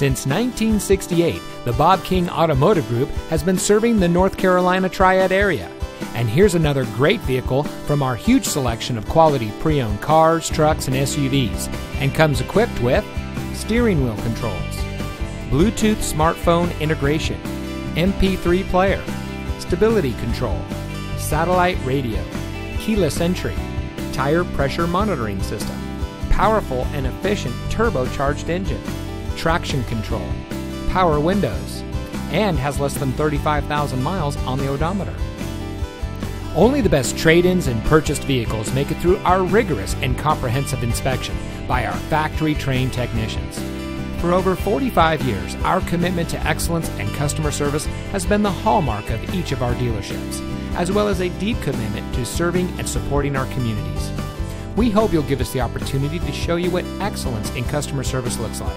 Since 1968, the Bob King Automotive Group has been serving the North Carolina Triad area. And here's another great vehicle from our huge selection of quality pre owned cars, trucks, and SUVs, and comes equipped with steering wheel controls, Bluetooth smartphone integration, MP3 player, stability control, satellite radio, keyless entry, tire pressure monitoring system, powerful and efficient turbocharged engine, traction control, power windows, and has less than 35,000 miles on the odometer. Only the best trade ins and purchased vehicles make it through our rigorous and comprehensive inspection by our factory trained technicians. For over 45 years, our commitment to excellence and customer service has been the hallmark of each of our dealerships, as well as a deep commitment to serving and supporting our communities. We hope you'll give us the opportunity to show you what excellence in customer service looks like.